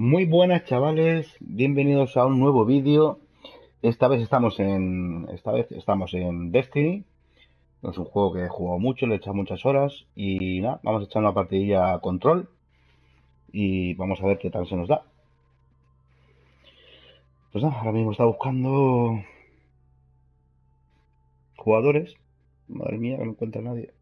Muy buenas chavales, bienvenidos a un nuevo vídeo. Esta vez estamos en esta vez estamos en Destiny. Es un juego que he jugado mucho, le he echado muchas horas y nada, vamos a echar una partidilla a control y vamos a ver qué tal se nos da. Pues nada, ahora mismo está buscando jugadores. Madre mía, que no encuentra nadie.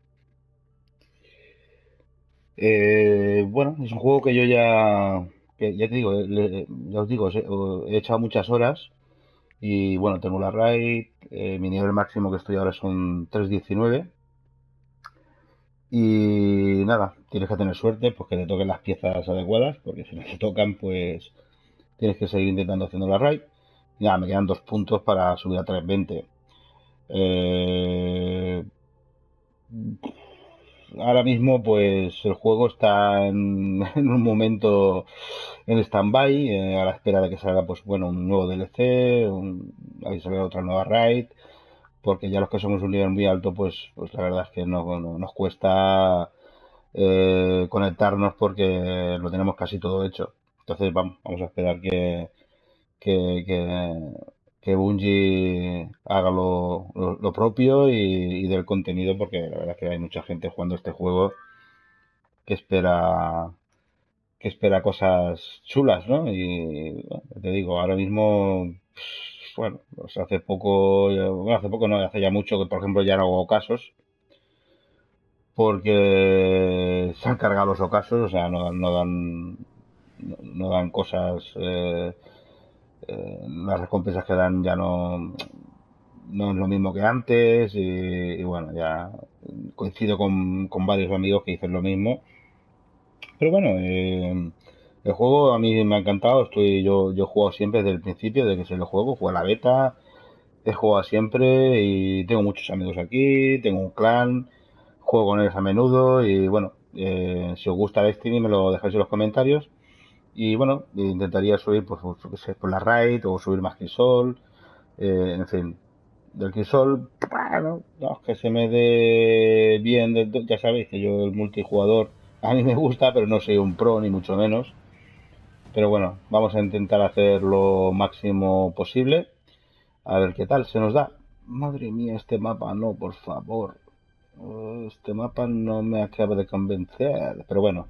Eh, bueno, es un juego que yo ya, ya te digo, ya os digo, he, he echado muchas horas y bueno, tengo la raid, eh, mi nivel máximo que estoy ahora son 3.19 y nada, tienes que tener suerte pues que te toquen las piezas adecuadas porque si no te tocan pues tienes que seguir intentando haciendo la raid. Y nada, me quedan dos puntos para subir a 3.20. Eh, ahora mismo pues el juego está en, en un momento en stand-by, eh, a la espera de que salga pues bueno un nuevo DLC, un, otra nueva raid, porque ya los que somos un nivel muy alto pues, pues la verdad es que no, no- nos cuesta eh, conectarnos porque lo tenemos casi todo hecho. Entonces vamos, vamos a esperar que, que, que Bungie haga lo, lo- propio y, del contenido, porque la verdad es que hay mucha gente jugando este juego que espera que espera cosas chulas, ¿no? Y bueno, te digo, ahora mismo, bueno, pues hace poco, bueno, hace poco no, hace ya mucho que, por ejemplo, ya no hago casos, porque se han cargado los ocasos, o sea, no, no dan, no, no dan cosas, eh, eh, las recompensas que dan ya no, no es lo mismo que antes, y, bueno, ya coincido con, varios amigos que dicen lo mismo. Pero bueno, eh, el juego a mí me ha encantado. Estoy, yo, yo he jugado siempre desde el principio, desde que se lo juego, juego a la beta, he jugado siempre y tengo muchos amigos aquí, tengo un clan, juego con ellos a menudo y bueno, eh, si os gusta Destiny me lo dejáis en los comentarios y bueno, intentaría subir pues, sé, por la raid o subir más que Sol, eh, en fin, del Crisol, bueno, no que se me dé bien, to- ya sabéis que yo el multijugador a mí me gusta, pero no soy un pro ni mucho menos. Pero bueno, vamos a intentar hacer lo máximo posible. A ver qué tal se nos da. Madre mía, este mapa no, por favor. Oh, Este mapa no me acaba de convencer. Pero bueno,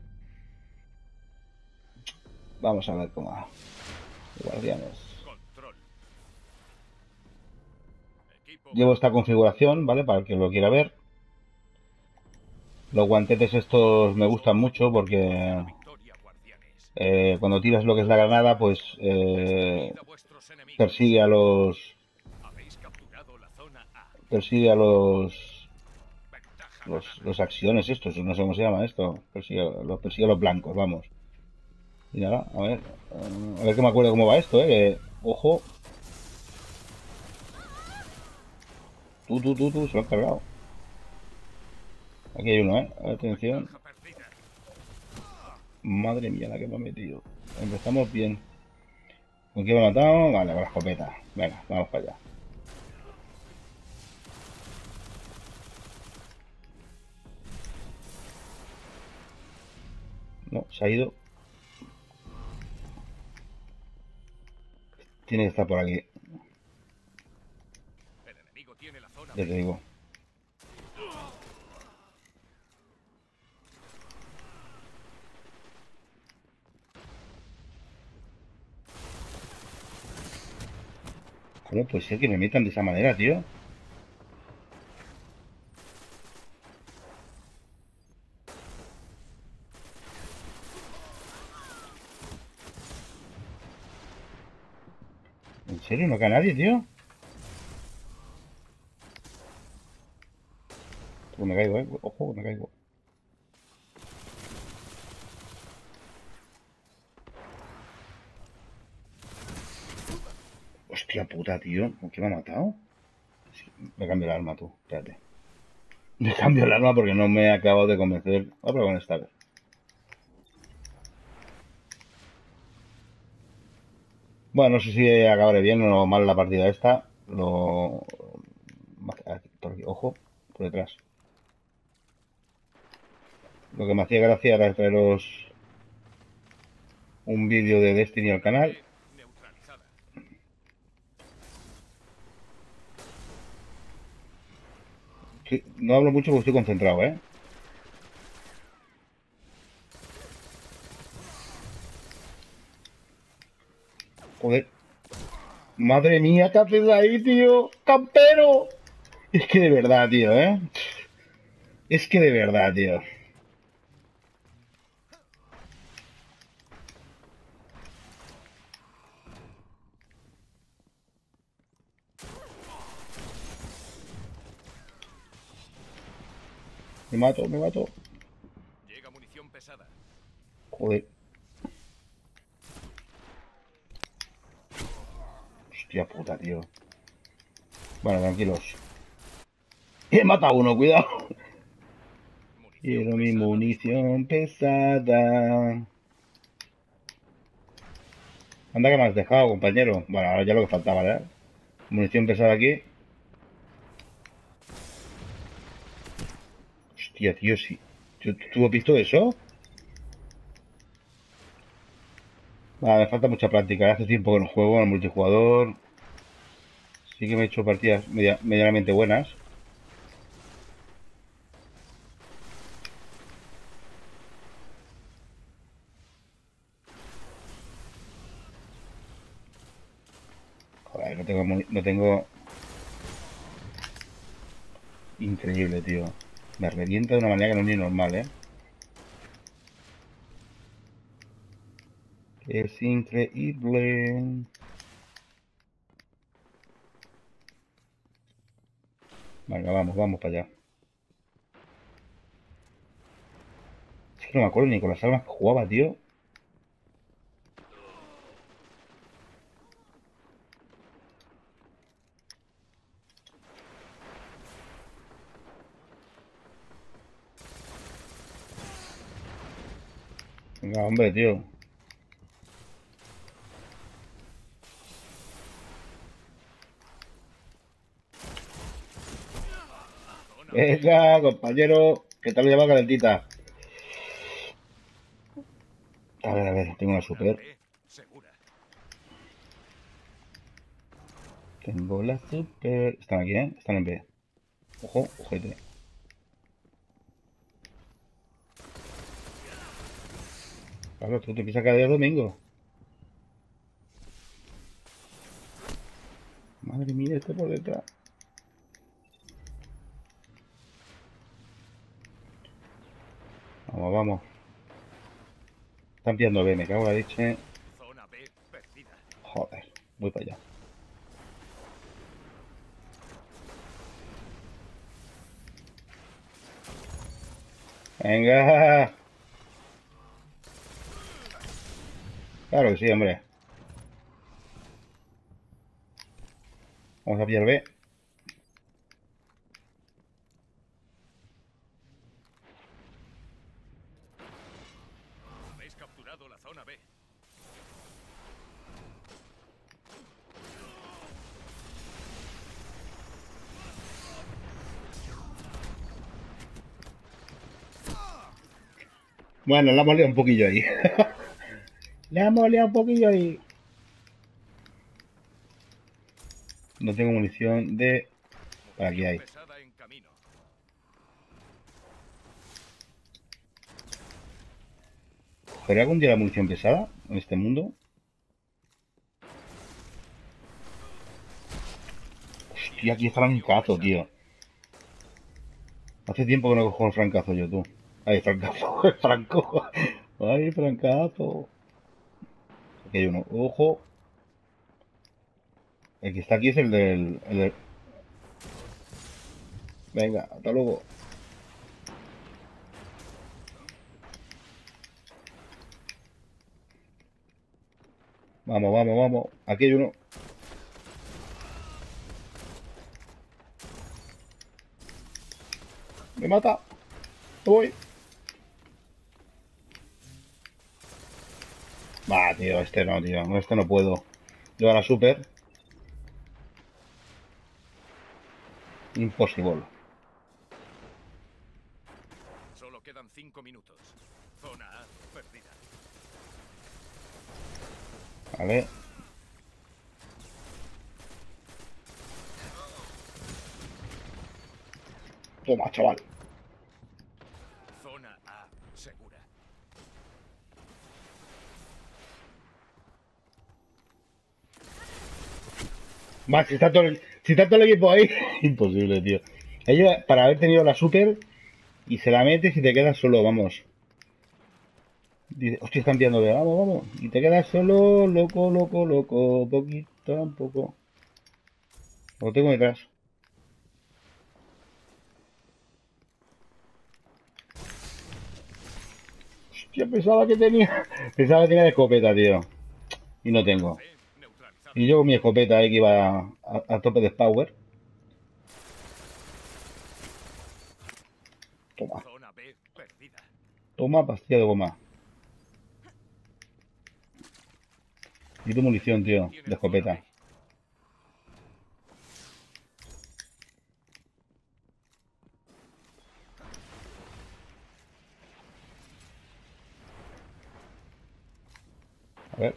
vamos a ver cómo va. Guardianes. Llevo esta configuración, ¿vale? Para el que lo quiera ver. Los guantetes estos me gustan mucho porque eh, cuando tiras lo que es la granada, pues eh, persigue a los persigue a los los, los acciones estos, no sé cómo se llama esto, persigue, los persigue a los blancos, vamos. Y nada, a ver, a ver que me acuerdo cómo va esto, eh, ojo. Tú, tú, tú, tú, se lo han cargado. Aquí hay uno, eh, atención. Madre mía, la que me ha metido. Empezamos bien. ¿Con quién me ha matado? Vale, con la escopeta. Venga, vamos para allá. No, se ha ido. Tiene que estar por aquí, El enemigo tiene la zona ya te digo. ¿Cómo puede ser que me metan de esa manera, tío? ¿En serio? ¿No cae nadie, tío? Me caigo, eh. Ojo, me caigo. Hostia puta, tío. ¿Con qué me ha matado? Sí, Me cambio el arma, tú. Espérate. Me cambio el arma porque no me he acabado de convencer. Voy a probar con esta vez. Bueno, no sé si acabaré bien o mal la partida esta. Lo... ojo, por detrás. Lo que me hacía gracia era traeros un vídeo de Destiny al canal. Sí, no hablo mucho porque estoy concentrado, ¿eh? Joder. Madre mía, ¿qué haces ahí, tío? ¡Campero! Es que de verdad, tío, ¿eh? Es que de verdad, tío. Me mato, me mato. Llega munición pesada. Joder. Hostia puta, tío. Bueno, tranquilos. He matado uno, cuidado. Quiero mi munición pesada. Anda que me has dejado, compañero. Bueno, ahora ya lo que faltaba, ¿verdad? Munición pesada aquí. Hostia, tío, sí. ¿Tú, tú has visto eso? Vale, me falta mucha práctica. Hace tiempo que no juego el multijugador. Sí que me he hecho partidas media- medianamente buenas. Joder, no tengo, no tengo... Increíble, tío. Me revienta de una manera que no es ni normal, ¿eh? Es increíble. Venga, vamos, vamos para allá. Es que no me acuerdo ni con las armas que jugaba, tío. Venga, hombre, tío. Zona B. Venga, compañero, que tal lleva calentita. A ver, a ver, tengo una super. Tengo la super. Están aquí, ¿eh? Están en B. Ojo, ojete. Claro, tú te piensas día es domingo. Madre mía, este por detrás. Vamos, vamos. Están pillando B, me cago en la leche. Joder, voy para allá. Venga. Claro que sí, hombre. Vamos a pillar B. Habéis capturado la zona B. Bueno, la liado un poquillo ahí. la liado un poquillo ahí. No tengo munición de... Por aquí hay. ¿Cogeré algún día la munición pesada en este mundo? Hostia, aquí es francazo, tío. Hace tiempo que no cojo el francazo yo, tú. Ay, francazo, franco. Ay, francazo. Aquí hay uno. Ojo. El que está aquí es el del... El del... Venga, hasta luego. Vamos, vamos, vamos. Aquí hay uno. Me mata. Me voy. Va, tío, este no, tío. Este no puedo. Yo a la super. Imposible. Solo quedan cinco minutos. Zona A perdida. Vale. Toma, chaval. Zona A segura. Más, si está todo el, si está todo el equipo ahí, imposible, tío. Ellos, para haber tenido la super, y se la metes y te quedas solo, vamos. Dice, hostia, están de vamos, vamos. Y te quedas solo, loco, loco, loco. Poquito, un poco. Lo tengo detrás. Hostia, pensaba que tenía. Pensaba que tenía escopeta, tío. Y no tengo. Y yo con mi escopeta ahí que iba a, a tope de power. Toma, toma pastilla de goma. Tu munición, tío, de escopeta. A ver.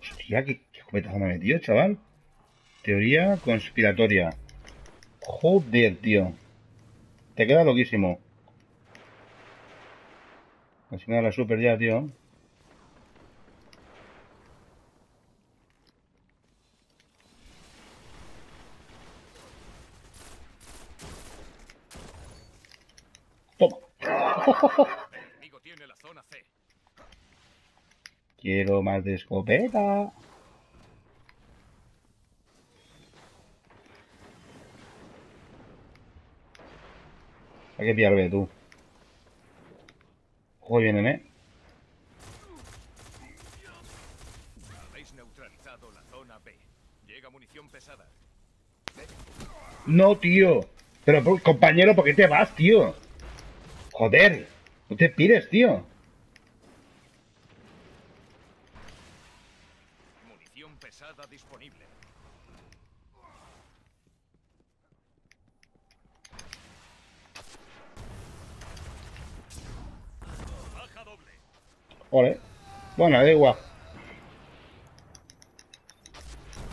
Hostia, qué, qué escopetazo me ha metido, chaval. Teoría conspiratoria. Joder, tío. Te queda loquísimo. Así me da la super ya, tío. Toma. Quiero más de escopeta. Que pillarme tú. Ojo, vienen, ¿eh? Habéis neutralizado la zona B. Llega munición pesada. No, tío. Pero, compañero, ¿por qué te vas, tío? Joder. No te pires, tío. Munición pesada disponible. Baja doble. Ole. Bueno, da igual.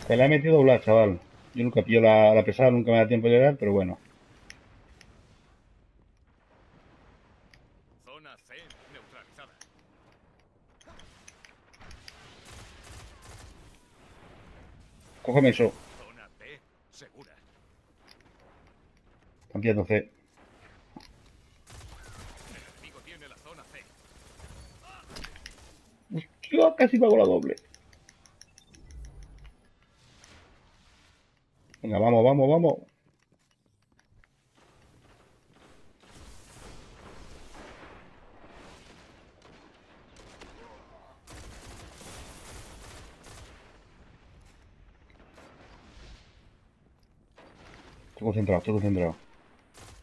Te la he metido doblar, chaval. Yo nunca pillo la, la pesada, nunca me da tiempo de llegar, pero bueno. Zona C neutralizada. Cógeme eso. Zona B segura. Pillando C. El enemigo tiene la zona C. Hostia, casi pago la doble. Venga, vamos, vamos, vamos. Concentrado, estoy concentrado.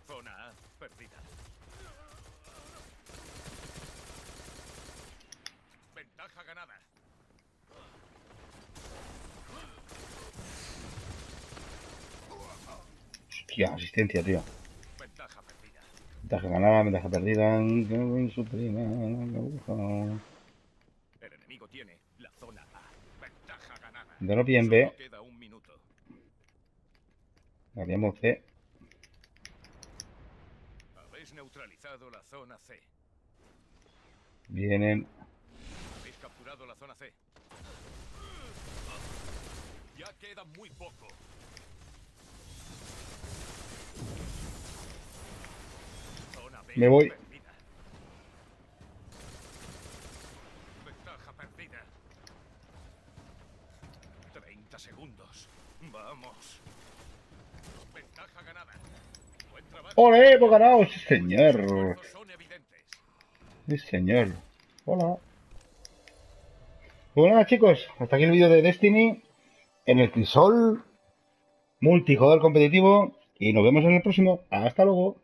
Zona A perdida. Ventaja ganada. Hostia, asistencia, tío. Ventaja perdida. Ventaja ganada, ventaja perdida. Su prima. El enemigo tiene la zona A. Ventaja ganada. De bien B, queda C. Habéis neutralizado la zona C. Vienen. Habéis capturado la zona C. Ya queda muy poco. Zona B Me voy. Ventaja perdida. 30 segundos. Vamos. Ventaja ganada. Buen trabajo. ¡Ole! ¡Hemos ganado! ¡Sí, señor! Sí, señor. Hola. Pues nada, chicos. Hasta aquí el vídeo de Destiny. En el crisol. Multijugador competitivo. Y nos vemos en el próximo. Hasta luego.